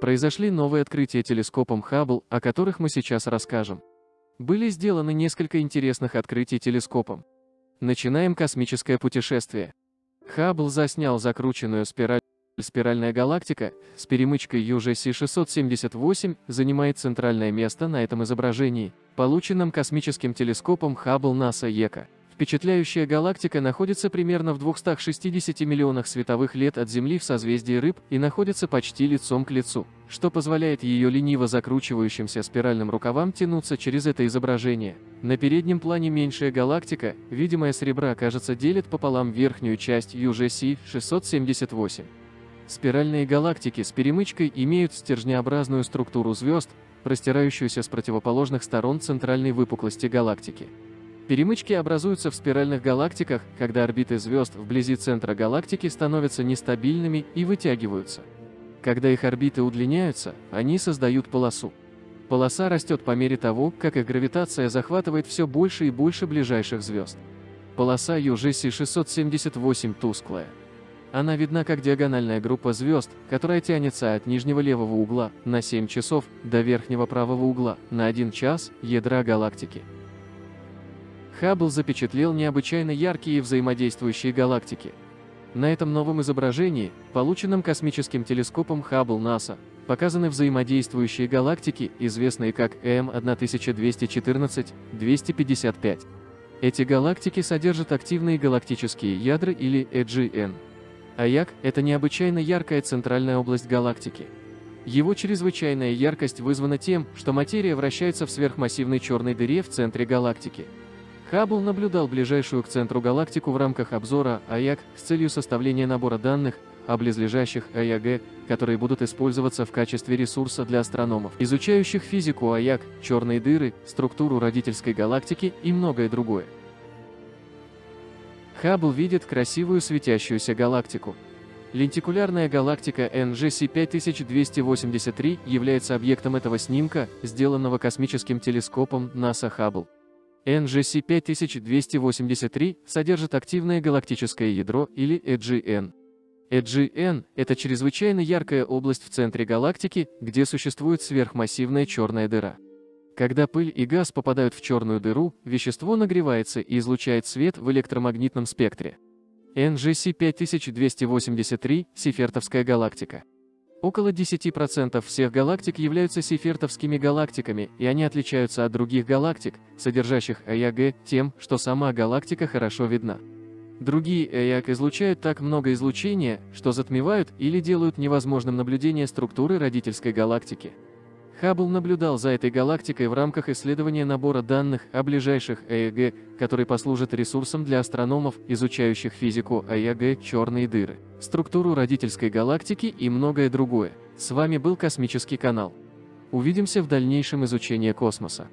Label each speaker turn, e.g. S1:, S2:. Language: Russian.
S1: Произошли новые открытия телескопом Хаббл, о которых мы сейчас расскажем. Были сделаны несколько интересных открытий телескопом. Начинаем космическое путешествие. Хаббл заснял закрученную спираль. Спиральная галактика с перемычкой UGC-678 занимает центральное место на этом изображении, полученном космическим телескопом Хаббл НАСА ЕКА. Впечатляющая галактика находится примерно в 260 миллионах световых лет от Земли в созвездии Рыб и находится почти лицом к лицу, что позволяет ее лениво закручивающимся спиральным рукавам тянуться через это изображение. На переднем плане меньшая галактика, видимая с ребра, кажется, делит пополам верхнюю часть UGC-678. Спиральные галактики с перемычкой имеют стержнеобразную структуру звезд, простирающуюся с противоположных сторон центральной выпуклости галактики. Перемычки образуются в спиральных галактиках, когда орбиты звезд вблизи центра галактики становятся нестабильными и вытягиваются. Когда их орбиты удлиняются, они создают полосу. Полоса растет по мере того, как их гравитация захватывает все больше и больше ближайших звезд. Полоса UGC-678 тусклая. Она видна как диагональная группа звезд, которая тянется от нижнего левого угла на 7 часов до верхнего правого угла на 1 час ядра галактики. Хаббл запечатлел необычайно яркие взаимодействующие галактики. На этом новом изображении, полученном космическим телескопом Хаббл НАСА, показаны взаимодействующие галактики, известные как М1214-255. Эти галактики содержат активные галактические ядра или EGN. Аяк – это необычайно яркая центральная область галактики. Его чрезвычайная яркость вызвана тем, что материя вращается в сверхмассивной черной дыре в центре галактики. Хаббл наблюдал ближайшую к центру галактику в рамках обзора АЯК с целью составления набора данных о близлежащих АЯГ, которые будут использоваться в качестве ресурса для астрономов, изучающих физику АЯК, черные дыры, структуру родительской галактики и многое другое. Хаббл видит красивую светящуюся галактику. Лентикулярная галактика NGC 5283 является объектом этого снимка, сделанного космическим телескопом НАСА Хаббл. NGC 5283 содержит активное галактическое ядро или EGN. EGN – это чрезвычайно яркая область в центре галактики, где существует сверхмассивная черная дыра. Когда пыль и газ попадают в черную дыру, вещество нагревается и излучает свет в электромагнитном спектре. NGC 5283 – Сефертовская галактика. Около 10% всех галактик являются сефертовскими галактиками, и они отличаются от других галактик, содержащих АЯГ, тем, что сама галактика хорошо видна. Другие АЯГ излучают так много излучения, что затмевают или делают невозможным наблюдение структуры родительской галактики. Хаббл наблюдал за этой галактикой в рамках исследования набора данных о ближайших АЭГ, который послужит ресурсом для астрономов, изучающих физику АЭГ, черные дыры, структуру родительской галактики и многое другое. С вами был Космический канал. Увидимся в дальнейшем изучении космоса.